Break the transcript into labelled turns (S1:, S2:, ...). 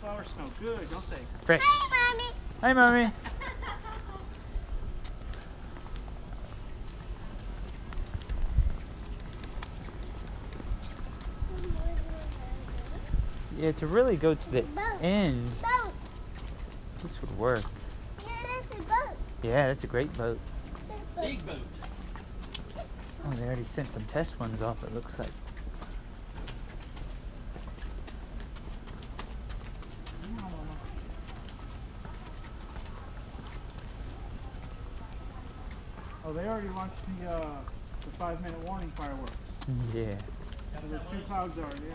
S1: flowers smell good, don't they?
S2: Fresh.
S3: Hi, mommy.
S2: Hi, mommy. Yeah, to really go to the
S3: Boat.
S2: end,
S3: Boat.
S2: this would work.
S3: Yeah, that's a boat.
S2: Yeah, that's a great boat.
S3: Boat.
S1: Big boat.
S2: Oh, they already sent some test ones off, it looks like.
S1: Oh, they already launched the uh, the five minute warning fireworks.
S2: Yeah.
S1: So there's two clouds already. Yeah.